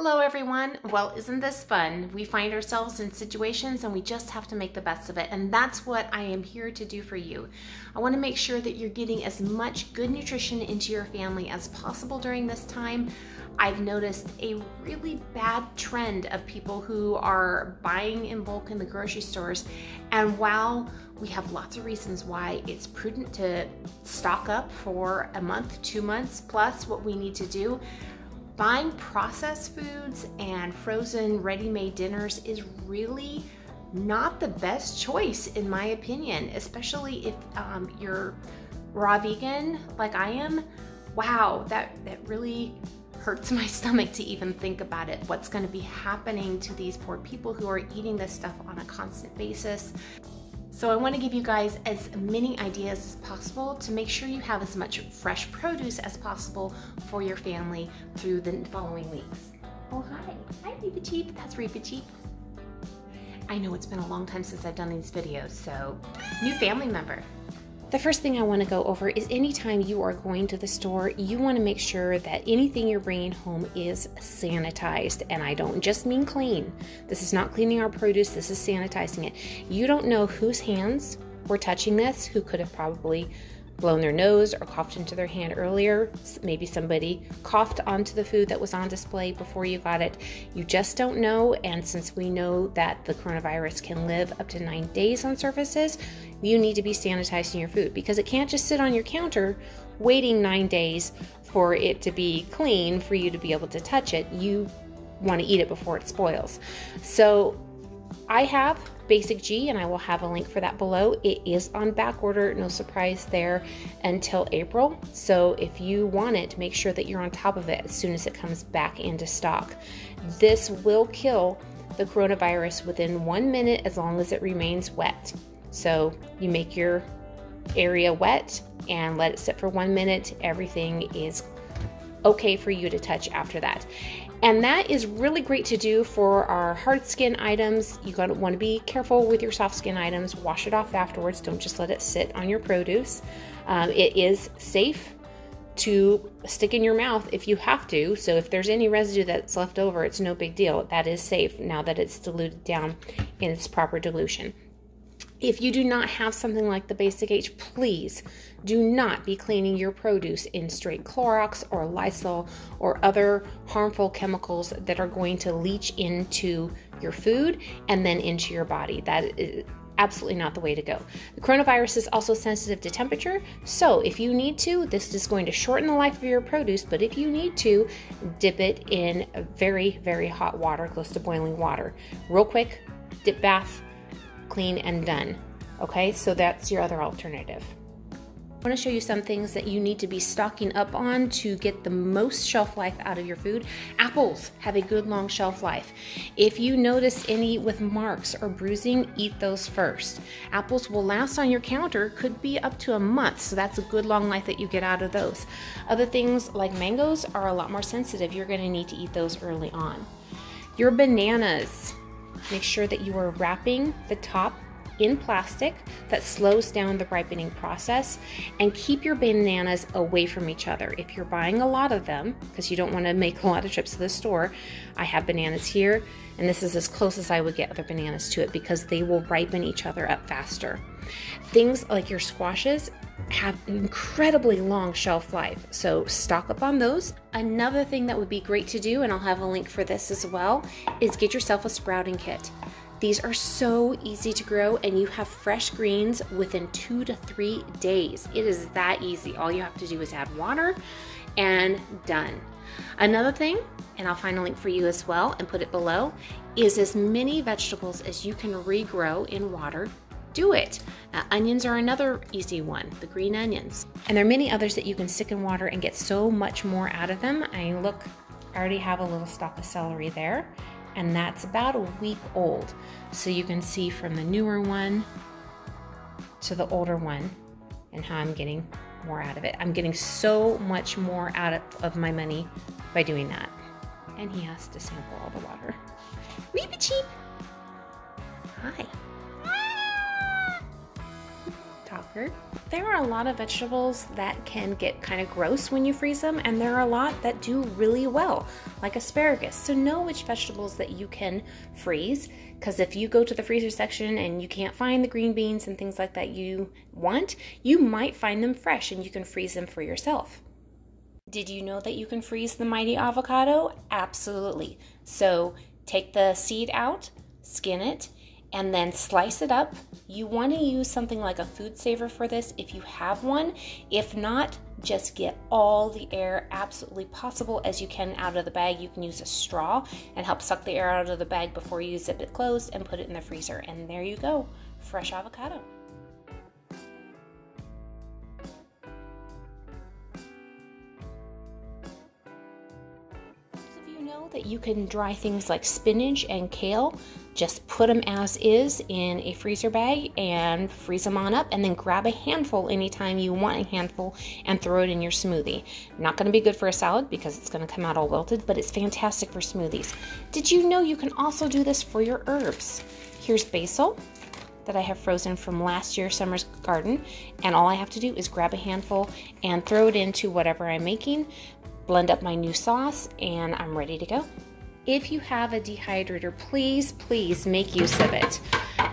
Hello everyone. Well, isn't this fun? We find ourselves in situations and we just have to make the best of it. And that's what I am here to do for you. I want to make sure that you're getting as much good nutrition into your family as possible during this time. I've noticed a really bad trend of people who are buying in bulk in the grocery stores. And while we have lots of reasons why it's prudent to stock up for a month, two months plus what we need to do, buying processed foods and frozen ready-made dinners is really not the best choice in my opinion, especially if um, you're raw vegan like I am. Wow, that, that really hurts my stomach to even think about it. What's gonna be happening to these poor people who are eating this stuff on a constant basis. So I want to give you guys as many ideas as possible to make sure you have as much fresh produce as possible for your family through the following weeks. Oh, hi. Hi, Reba Cheap. That's Reba Cheap. I know it's been a long time since I've done these videos, so new family member. The first thing I want to go over is anytime you are going to the store, you want to make sure that anything you're bringing home is sanitized. And I don't just mean clean. This is not cleaning our produce, this is sanitizing it. You don't know whose hands were touching this, who could have probably blown their nose or coughed into their hand earlier. Maybe somebody coughed onto the food that was on display before you got it. You just don't know. And since we know that the coronavirus can live up to nine days on surfaces, you need to be sanitizing your food because it can't just sit on your counter waiting nine days for it to be clean for you to be able to touch it. You want to eat it before it spoils. So I have Basic G, and I will have a link for that below. It is on back order, no surprise there, until April. So if you want it, make sure that you're on top of it as soon as it comes back into stock. This will kill the coronavirus within one minute as long as it remains wet. So you make your area wet and let it sit for one minute. Everything is okay for you to touch after that. And that is really great to do for our hard skin items. You gotta wanna be careful with your soft skin items. Wash it off afterwards. Don't just let it sit on your produce. Um, it is safe to stick in your mouth if you have to. So if there's any residue that's left over, it's no big deal. That is safe now that it's diluted down in its proper dilution. If you do not have something like the Basic H, please do not be cleaning your produce in straight Clorox or Lysol or other harmful chemicals that are going to leach into your food and then into your body. That is absolutely not the way to go. The coronavirus is also sensitive to temperature, so if you need to, this is going to shorten the life of your produce, but if you need to, dip it in very, very hot water, close to boiling water. Real quick, dip bath, clean and done. Okay, so that's your other alternative. I want to show you some things that you need to be stocking up on to get the most shelf life out of your food. Apples have a good long shelf life. If you notice any with marks or bruising, eat those first. Apples will last on your counter, could be up to a month, so that's a good long life that you get out of those. Other things like mangoes are a lot more sensitive. You're going to need to eat those early on. Your bananas, Make sure that you are wrapping the top in plastic that slows down the ripening process and keep your bananas away from each other. If you're buying a lot of them, because you don't want to make a lot of trips to the store, I have bananas here, and this is as close as I would get other bananas to it because they will ripen each other up faster. Things like your squashes have incredibly long shelf life, so stock up on those. Another thing that would be great to do, and I'll have a link for this as well, is get yourself a sprouting kit. These are so easy to grow and you have fresh greens within two to three days. It is that easy. All you have to do is add water and done. Another thing, and I'll find a link for you as well and put it below, is as many vegetables as you can regrow in water do it. Onions are another easy one, the green onions. And there are many others that you can stick in water and get so much more out of them. I look, I already have a little stalk of celery there, and that's about a week old. So you can see from the newer one to the older one and how I'm getting more out of it. I'm getting so much more out of, of my money by doing that. And he has to sample all the water. Weepy cheap. Hi. Walker. There are a lot of vegetables that can get kind of gross when you freeze them, and there are a lot that do really well, like asparagus. So, know which vegetables that you can freeze, because if you go to the freezer section and you can't find the green beans and things like that you want, you might find them fresh and you can freeze them for yourself. Did you know that you can freeze the mighty avocado? Absolutely. So, take the seed out, skin it, and then slice it up. You want to use something like a food saver for this if you have one. If not, just get all the air absolutely possible as you can out of the bag. You can use a straw and help suck the air out of the bag before you zip it closed and put it in the freezer. And there you go, fresh avocado. know that you can dry things like spinach and kale just put them as is in a freezer bag and freeze them on up and then grab a handful anytime you want a handful and throw it in your smoothie. Not going to be good for a salad because it's going to come out all wilted, but it's fantastic for smoothies. Did you know you can also do this for your herbs? Here's basil that I have frozen from last year's summer's garden and all I have to do is grab a handful and throw it into whatever I'm making blend up my new sauce, and I'm ready to go. If you have a dehydrator, please, please make use of it.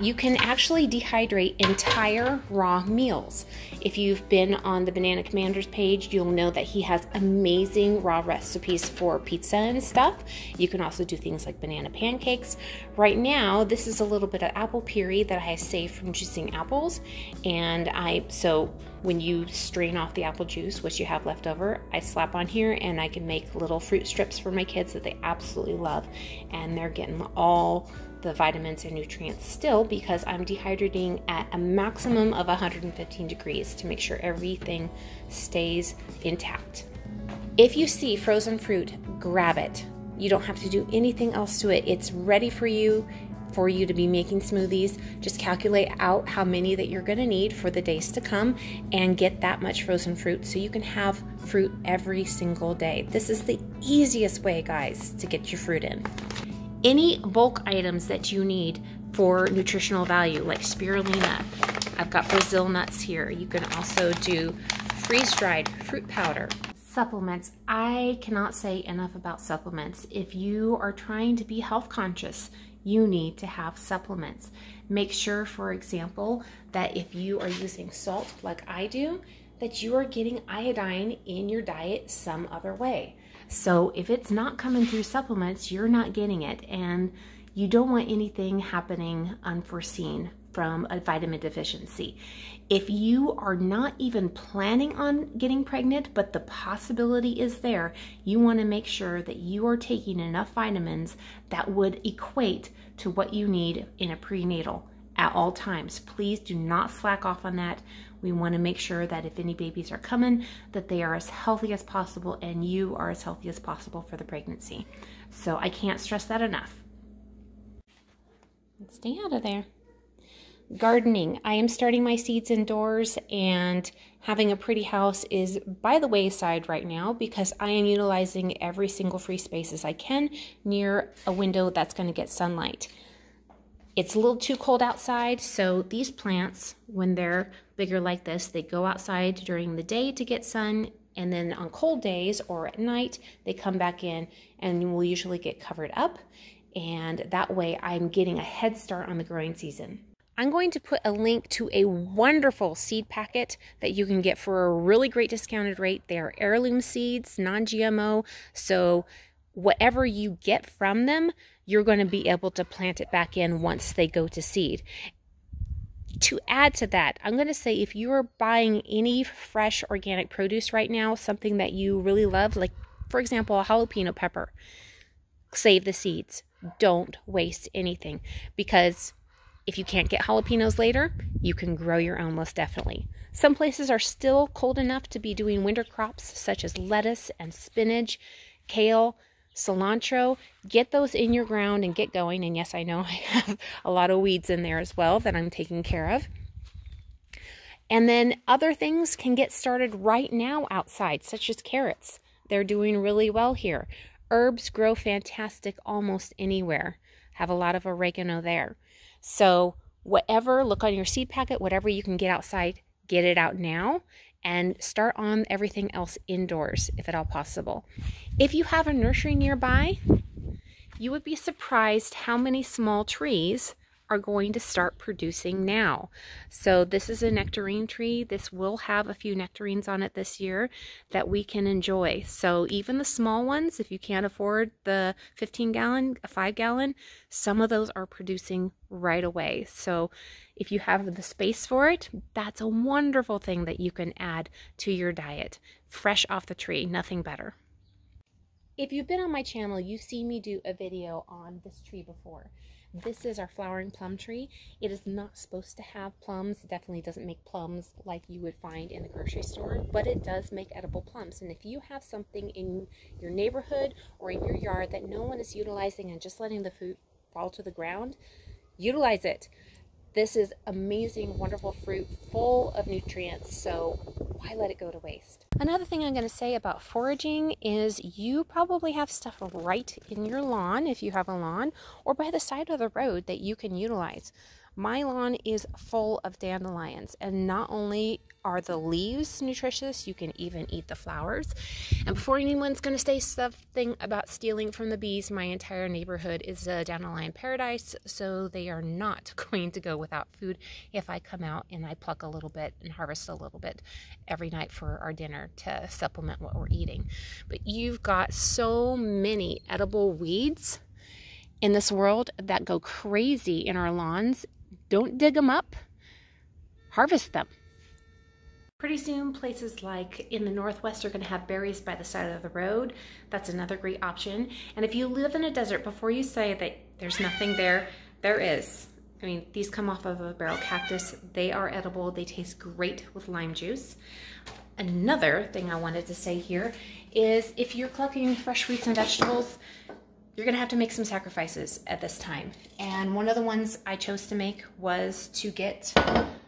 You can actually dehydrate entire raw meals. If you've been on the Banana Commanders page, you'll know that he has amazing raw recipes for pizza and stuff. You can also do things like banana pancakes. Right now, this is a little bit of apple puree that I saved from juicing apples, and I so when you strain off the apple juice, which you have left over, I slap on here and I can make little fruit strips for my kids that they absolutely love. And they're getting all the vitamins and nutrients still because I'm dehydrating at a maximum of 115 degrees to make sure everything stays intact. If you see frozen fruit, grab it. You don't have to do anything else to it. It's ready for you for you to be making smoothies. Just calculate out how many that you're going to need for the days to come and get that much frozen fruit so you can have fruit every single day. This is the easiest way, guys, to get your fruit in. Any bulk items that you need for nutritional value, like spirulina, I've got Brazil nuts here. You can also do freeze dried fruit powder, Supplements. I cannot say enough about supplements. If you are trying to be health conscious, you need to have supplements. Make sure, for example, that if you are using salt like I do, that you are getting iodine in your diet some other way. So if it's not coming through supplements, you're not getting it. And you don't want anything happening unforeseen from a vitamin deficiency. If you are not even planning on getting pregnant, but the possibility is there, you want to make sure that you are taking enough vitamins that would equate to what you need in a prenatal at all times. Please do not slack off on that. We want to make sure that if any babies are coming, that they are as healthy as possible and you are as healthy as possible for the pregnancy. So I can't stress that enough. Stay out of there. Gardening. I am starting my seeds indoors and having a pretty house is by the wayside right now because I am utilizing every single free space as I can near a window that's going to get sunlight. It's a little too cold outside, so these plants, when they're bigger like this, they go outside during the day to get sun, and then on cold days or at night, they come back in and will usually get covered up. And that way, I'm getting a head start on the growing season. I'm going to put a link to a wonderful seed packet that you can get for a really great discounted rate. They are heirloom seeds, non GMO. So, whatever you get from them, you're going to be able to plant it back in once they go to seed. To add to that, I'm going to say if you are buying any fresh organic produce right now, something that you really love, like for example, a jalapeno pepper, save the seeds. Don't waste anything because if you can't get jalapenos later, you can grow your own most definitely. Some places are still cold enough to be doing winter crops such as lettuce and spinach, kale, cilantro. Get those in your ground and get going. And yes, I know I have a lot of weeds in there as well that I'm taking care of. And then other things can get started right now outside, such as carrots. They're doing really well here. Herbs grow fantastic almost anywhere. Have a lot of oregano there. So, whatever, look on your seed packet, whatever you can get outside, get it out now and start on everything else indoors if at all possible. If you have a nursery nearby, you would be surprised how many small trees are going to start producing now. So this is a nectarine tree. This will have a few nectarines on it this year that we can enjoy. So even the small ones, if you can't afford the 15 gallon, a 5 gallon, some of those are producing right away. So if you have the space for it, that's a wonderful thing that you can add to your diet. Fresh off the tree, nothing better. If you've been on my channel, you've seen me do a video on this tree before. This is our flowering plum tree. It is not supposed to have plums. It definitely doesn't make plums like you would find in the grocery store, but it does make edible plums. And if you have something in your neighborhood or in your yard that no one is utilizing and just letting the food fall to the ground, utilize it. This is amazing, wonderful fruit full of nutrients, so why let it go to waste? Another thing I'm going to say about foraging is you probably have stuff right in your lawn if you have a lawn or by the side of the road that you can utilize. My lawn is full of dandelions, and not only are the leaves nutritious, you can even eat the flowers. And before anyone's going to say something about stealing from the bees, my entire neighborhood is a dandelion paradise, so they are not going to go without food if I come out and I pluck a little bit and harvest a little bit every night for our dinner to supplement what we're eating. But you've got so many edible weeds in this world that go crazy in our lawns don't dig them up, harvest them. Pretty soon, places like in the Northwest are going to have berries by the side of the road. That's another great option. And if you live in a desert, before you say that there's nothing there, there is. I mean, these come off of a barrel cactus. They are edible. They taste great with lime juice. Another thing I wanted to say here is if you're collecting fresh fruits and vegetables, you're gonna have to make some sacrifices at this time. And one of the ones I chose to make was to get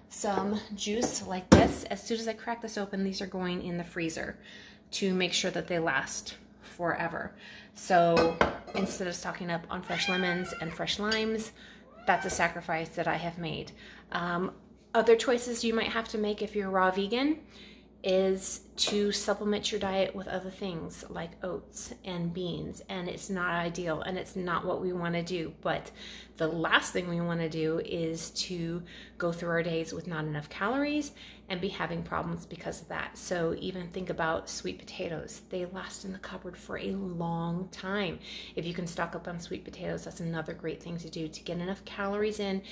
some juice like this. As soon as I crack this open, these are going in the freezer to make sure that they last forever. So instead of stocking up on fresh lemons and fresh limes, that's a sacrifice that I have made. Um, other choices you might have to make if you're raw vegan is to supplement your diet with other things like oats and beans and it's not ideal and it's not what we want to do but the last thing we want to do is to go through our days with not enough calories and be having problems because of that. So even think about sweet potatoes. They last in the cupboard for a long time. If you can stock up on sweet potatoes that's another great thing to do to get enough calories in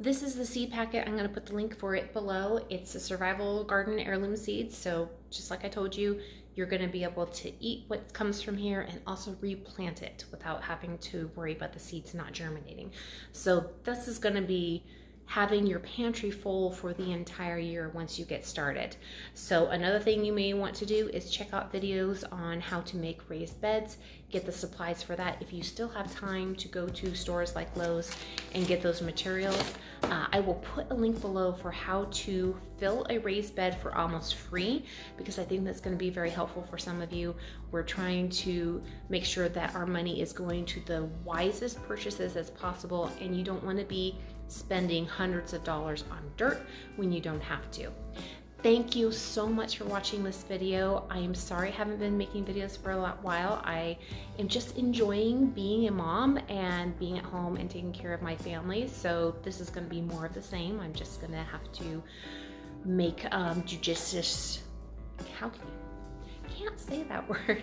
this is the seed packet. I'm going to put the link for it below. It's a survival garden heirloom seeds. So just like I told you, you're going to be able to eat what comes from here and also replant it without having to worry about the seeds not germinating. So this is going to be having your pantry full for the entire year once you get started. So another thing you may want to do is check out videos on how to make raised beds, get the supplies for that. If you still have time to go to stores like Lowe's and get those materials, uh, I will put a link below for how to fill a raised bed for almost free because I think that's going to be very helpful for some of you. We're trying to make sure that our money is going to the wisest purchases as possible and you don't want to be spending hundreds of dollars on dirt when you don't have to. Thank you so much for watching this video. I am sorry I haven't been making videos for a while. I am just enjoying being a mom and being at home and taking care of my family. So this is gonna be more of the same. I'm just gonna have to make um, judicious, how can you, can't say that word.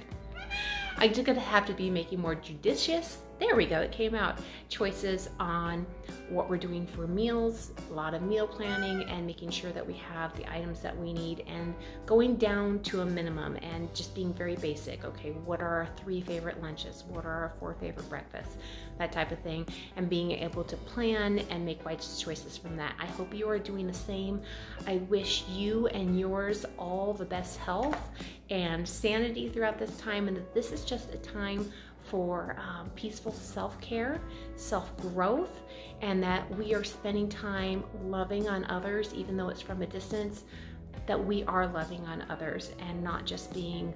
I'm just gonna have to be making more judicious there we go, it came out. Choices on what we're doing for meals, a lot of meal planning and making sure that we have the items that we need and going down to a minimum and just being very basic. Okay, what are our three favorite lunches? What are our four favorite breakfasts? That type of thing and being able to plan and make wise choices from that. I hope you are doing the same. I wish you and yours all the best health and sanity throughout this time and that this is just a time for um, peaceful self care, self growth, and that we are spending time loving on others, even though it's from a distance, that we are loving on others and not just being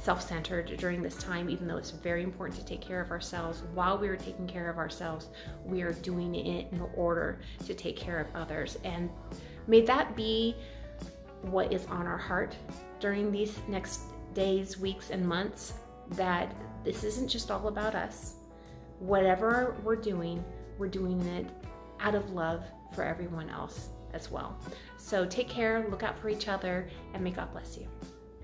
self centered during this time, even though it's very important to take care of ourselves. While we are taking care of ourselves, we are doing it in order to take care of others. And may that be what is on our heart during these next days, weeks, and months. That this isn't just all about us. Whatever we're doing, we're doing it out of love for everyone else as well. So take care, look out for each other, and may God bless you.